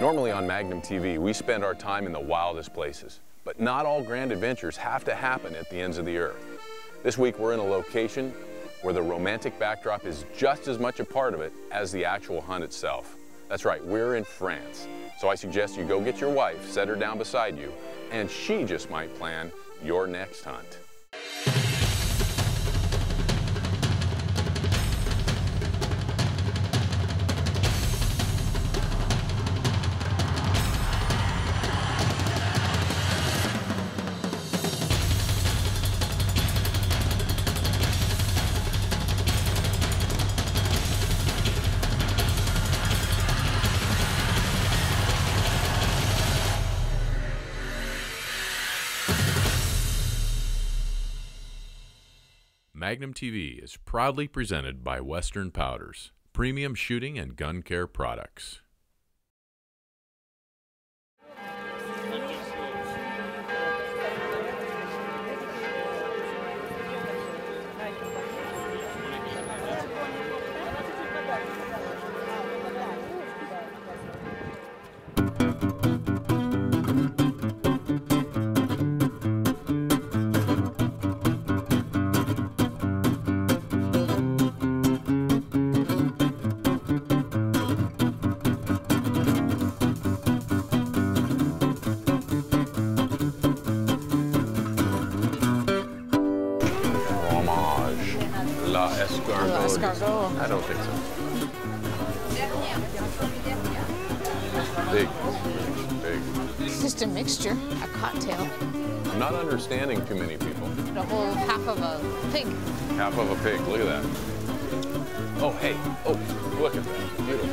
Normally on Magnum TV, we spend our time in the wildest places, but not all grand adventures have to happen at the ends of the earth. This week we're in a location where the romantic backdrop is just as much a part of it as the actual hunt itself. That's right, we're in France. So I suggest you go get your wife, set her down beside you, and she just might plan your next hunt. Magnum TV is proudly presented by Western Powders, premium shooting and gun care products. Escargot. escargot. I don't think so. Big. Big. It's just a mixture, a cocktail. I'm not understanding too many people. The whole half of a pig. Half of a pig. Look at that. Oh, hey. Oh, look at that. Beautiful.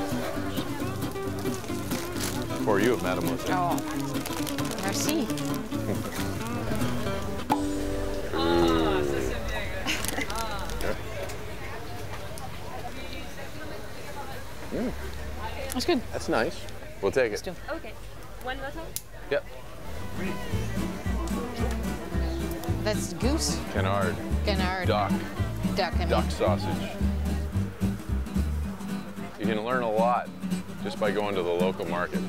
For you, mademoiselle. Oh, merci. That's good. That's nice. We'll take Let's it. do. Okay. One more time? Yep. That's goose, Canard. canard, Duck. duck, I mean. Duck sausage. You can learn a lot just by going to the local market.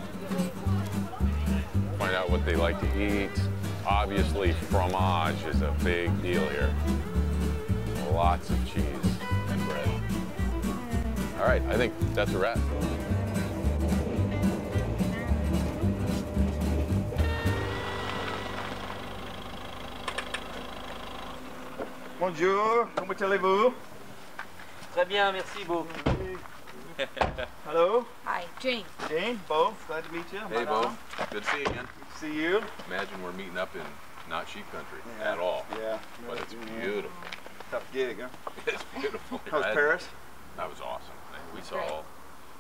Find out what they like to eat. Obviously, fromage is a big deal here. Lots of cheese and bread. All right, I think that's a wrap. Bonjour, comment allez-vous? Très bien, merci beaucoup. Hello, Hi, Jane. Jane, Bo, glad to meet you. Hey, Bo. Good to see you again. Good to see you. Imagine we're meeting up in not sheep country Yeah. at all. Yeah. But it's beautiful. Tough gig, huh? It's beautiful. How's I Paris? That was awesome. We saw Great. all,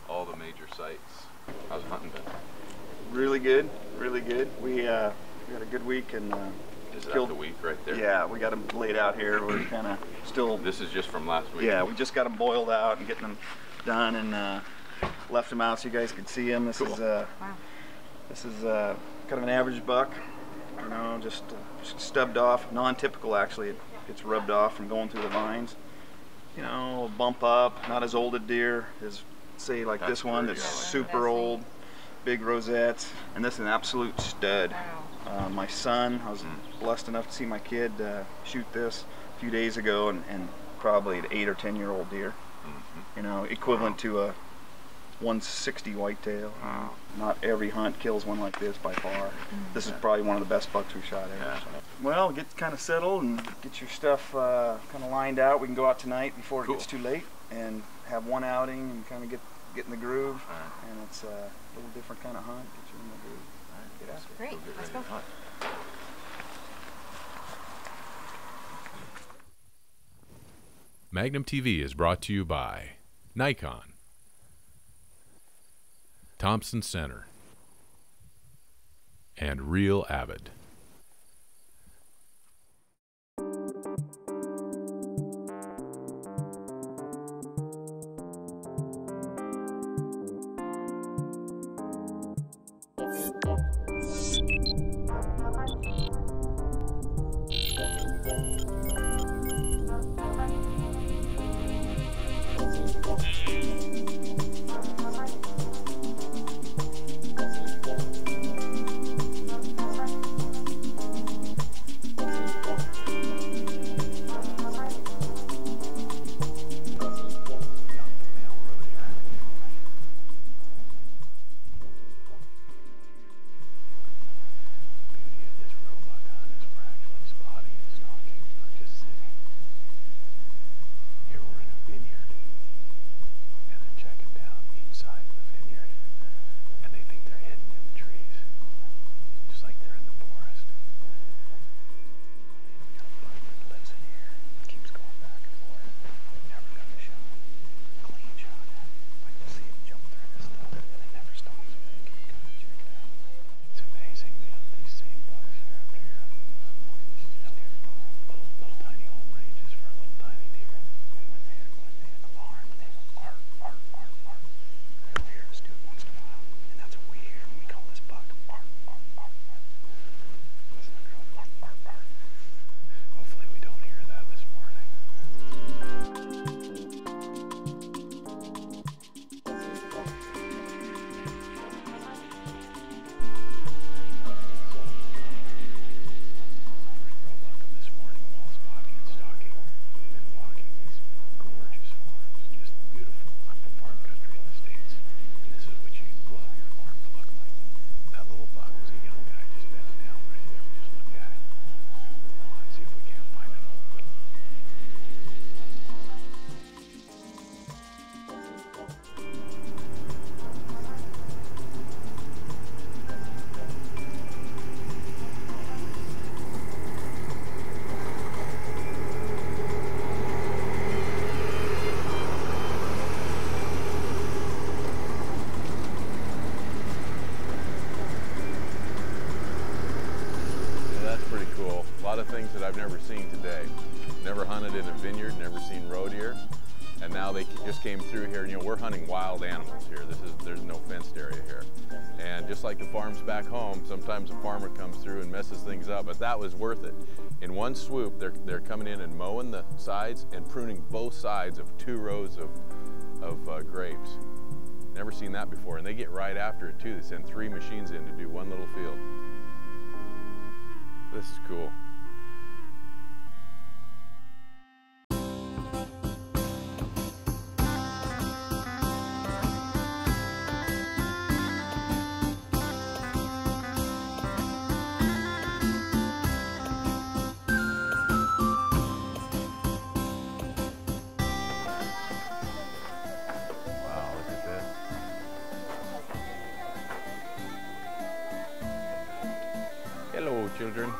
all the major sites. How's hunting been? Really good, really good. We uh, we had a good week and uh, Is that Killed- the week right there? yeah, we got them laid out here. We're kind of still, This is just from last week. yeah, we just got them boiled out and getting them done and uh, left them out so you guys could see them. This is Cool. uh, Wow. this is uh, kind of an average buck, you know, just, uh, just stubbed off, non-typical actually. It gets rubbed off from going through the vines. You know, bump up, not as old a deer as say like That's this one that's I like super old, big rosettes, and this is an absolute stud. Wow. Uh, my son, I was Mm. blessed enough to see my kid uh, shoot this a few days ago, and, and probably an eight or ten year old deer. Mhm. You know, equivalent to a 160 whitetail. Wow. Not every hunt kills one like this by far. This is probably one of the best bucks we've shot ever. Yeah. so. Well, get kind of settled and get your stuff uh, kind of lined out. We can go out tonight before Cool. it gets too late and have one outing and kind of get get in the groove. All right. And it's uh, a little different kind of hunt. Get you in the groove. All right. Get after it. Great, Get let's go. hunt. Magnum TV is brought to you by Nikon, Thompson Center, and Real Avid. Never seen today. Never hunted in a vineyard, never seen roe deer. And now they just came through here. And you know, we're hunting wild animals here. This is there's no fenced area here. And just like the farms back home, sometimes a farmer comes through and messes things up, but that was worth it. In one swoop, they're, they're coming in and mowing the sides and pruning both sides of two rows of, of uh, grapes. Never seen that before, and they get right after it too. They send three machines in to do one little field. This is cool. Hello, children.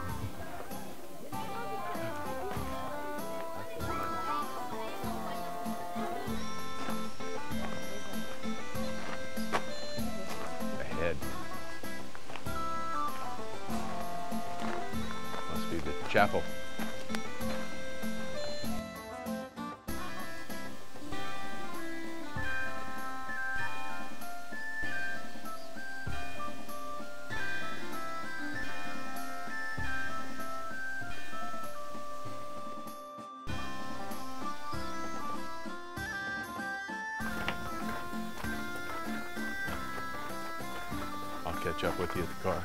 Ahead. Must be the chapel. Up with you at the car.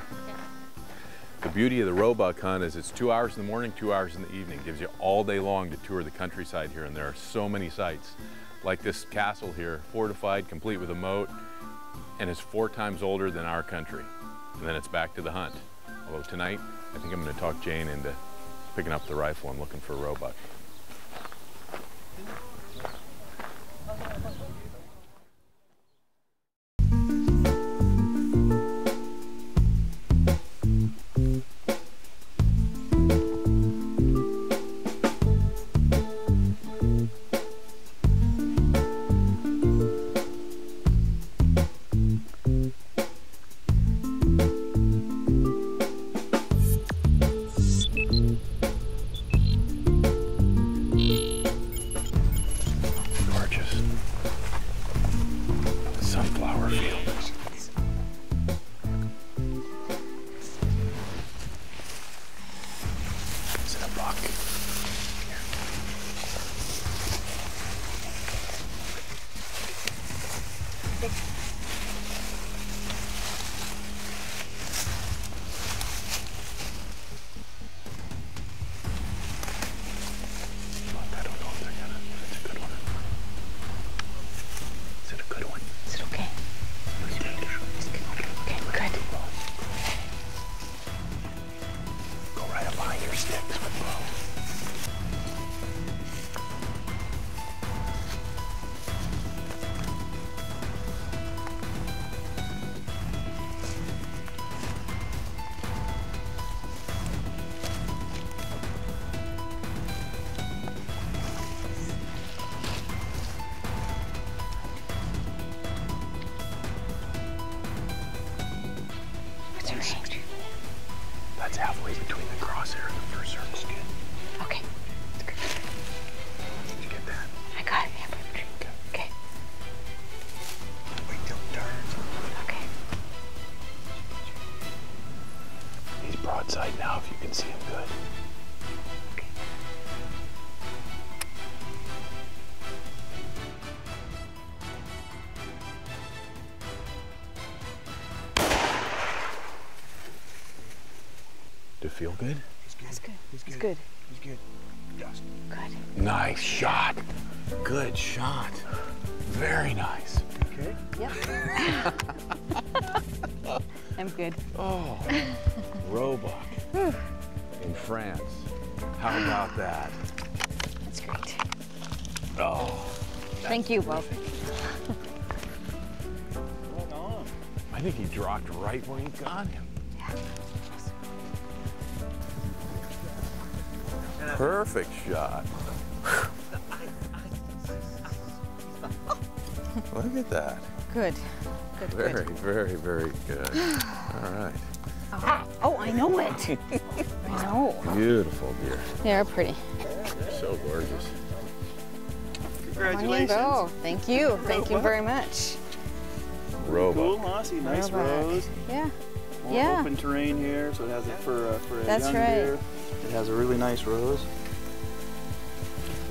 The beauty of the roebuck hunt is it's two hours in the morning, two hours in the evening. Gives you all day long to tour the countryside here, and there are so many sites. Like this castle here, fortified, complete with a moat, and is four times older than our country. And then it's back to the hunt. Although tonight, I think I'm gonna talk Jane into picking up the rifle and looking for a roebuck. France. How about that? That's great. Oh, Thank you, Bob. Right on. I think he dropped right where you got him. Perfect shot. Look at that. Good. Good, Very, good. very, very good. All right. Ah. Oh, I know it. No, Beautiful deer. they are pretty. So gorgeous. On you go. Thank you. Thank you very much. Roebuck. Cool, huh? See, nice Roebuck. rose. Yeah. More Yeah. open terrain here, so it has it for uh, for a That's young right. deer. It has a really nice rose.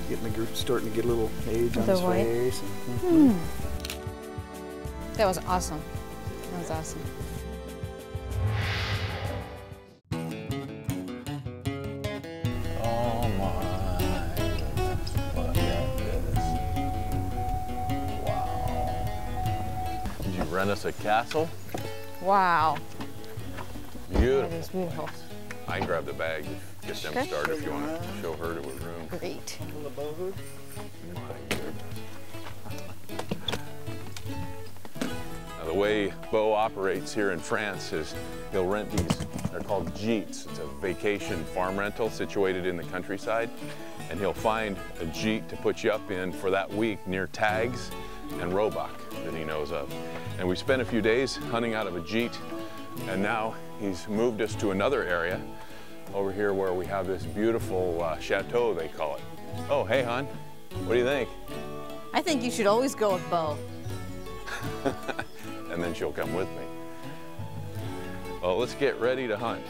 Getting the group starting to get a little age on The his white? face. and- That was awesome. That was awesome. Rent us a castle? Wow. Beautiful. is beautiful. I can grab the bag, get them Okay. started if you want to show her to her room. Great. Now, the way Bo operates here in France is he'll rent these, they're called gîtes. It's a vacation farm rental situated in the countryside. And he'll find a gîte to put you up in for that week near Tags and Roebuck that he knows of. And we spent a few days hunting out of a gîte, and now he's moved us to another area over here where we have this beautiful uh, chateau, they call it. Oh, hey, hon. What do you think? I think you should always go with Bo. and then she'll come with me. Well, let's get ready to hunt.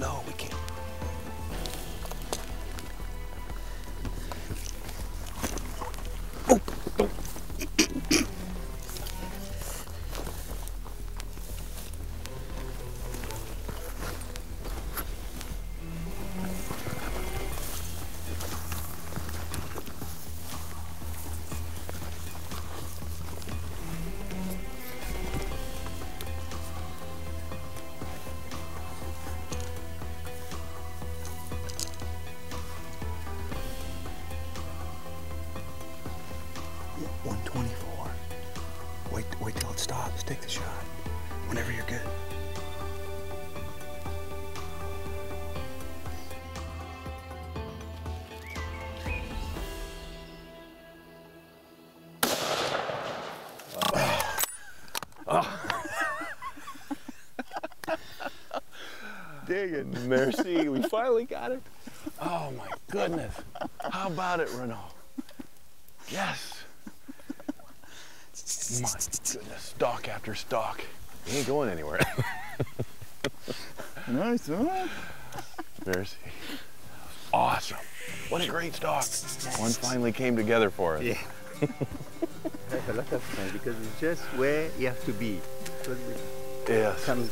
Low. We can't. Dig it. Merci, we finally got it. Oh my goodness. How about it, Renault? Yes. My goodness, stalk after stalk. He ain't going anywhere. Nice, huh? Merci. Awesome. What a great stalk. One finally came together for us. Yeah. That's a lot of fun because it's just where you have to be. Because Yes. can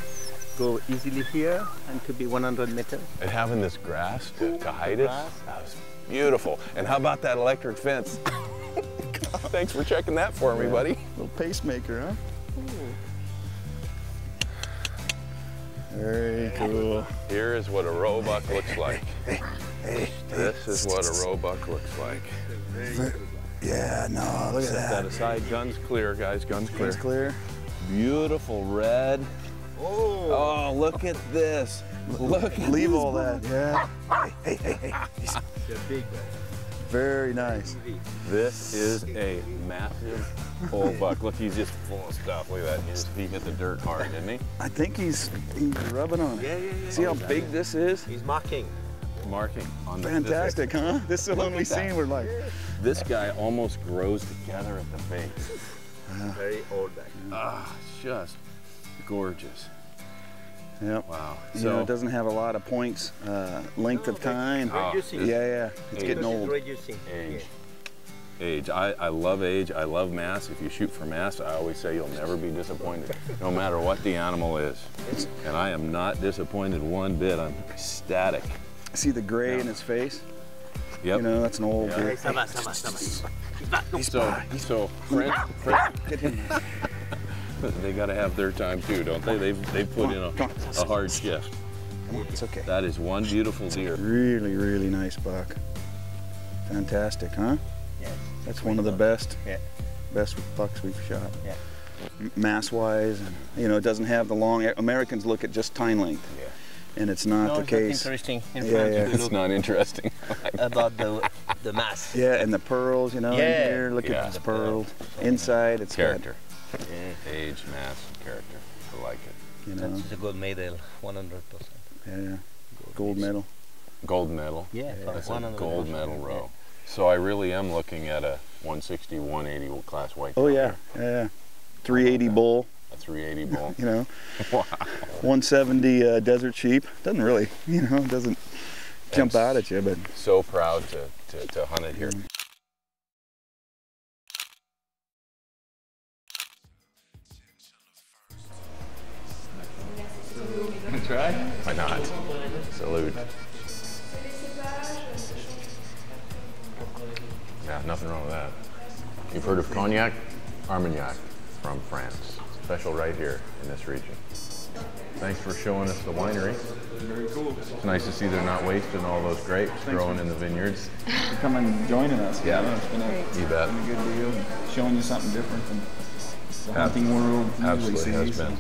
go easily here and could be 100 meters. And having this grass to, to hide it, that was beautiful. And how about that electric fence? Thanks for checking that for me, buddy. Little pacemaker, huh? Very cool. Here is what a roebuck looks like. This is what a roebuck looks like. Yeah, no, look at Set that aside. Guns clear, guys. Guns clear. Guns clear. Beautiful red. Oh, look at this. Look at Leave this all that. Yeah. Hey, hey, hey, hey. The big Very nice. This is a massive old buck. Look, he's just full of stuff. Look at that. He, just, he hit the dirt hard, didn't he? I think he's he's rubbing on it. Yeah, yeah, yeah. See how big this is? He's marking. Marking on the Fantastic, huh? This is the one we that. seen. We're like, This guy almost grows together at the base. Very old back. Ah, it's just gorgeous. yep. Wow. You So know, it doesn't have a lot of points, uh, length of time. Oh, Yeah, yeah. It's Age. getting old. Reducing. age. Age. I, I love age. I love mass. If you shoot for mass, I always say you'll never be disappointed, no matter what the animal is. And I am not disappointed one bit. I'm ecstatic. See the gray Yeah. in his face? Yep. You know, that's an old Yeah. deer. Hey, ça va, ça va, ça va. So, so French, French, Get him. they got to have their time too, don't they? They've, they've put in a, a hard shift. It's okay. That is one beautiful deer. Really, really nice buck. Fantastic, huh? Yeah. That's one of the best, Yeah. best bucks we've shot. Yeah. Mass-wise, and you know, it doesn't have the long. Americans look at just tine length, Yeah. and it's not no, the it's not case. interesting in Yeah, yeah. It's not interesting. about the the mass. Yeah, and the pearls, you know, in Yeah. here. Look Yeah. at this pearl. Inside, it's got, character. Age, mass, character. I like it. you know, That's a gold medal, 100 percent. yeah, gold medal. Gold medal. Yeah, That's a gold medal yeah. row. So I really am looking at a 160, 180 class white. Oh yeah, yeah. 380 bull, A 380 bull. you know. wow. 170 uh, desert sheep. Doesn't really, you know, doesn't jump That's- out at you, but So proud to, to, to hunt it here. Try. Why not? Salute. Yeah, nothing wrong with that. You've heard of cognac? Armagnac from France. Special right here in this region. Thanks for showing us the winery. Very cool. It's nice to see they're not wasting all those grapes growing in the vineyards. For coming and joining us. Yeah. You it's been a, You bet. been a good deal. Showing you something different than the Ab- hunting world usually Absolutely has sees. been.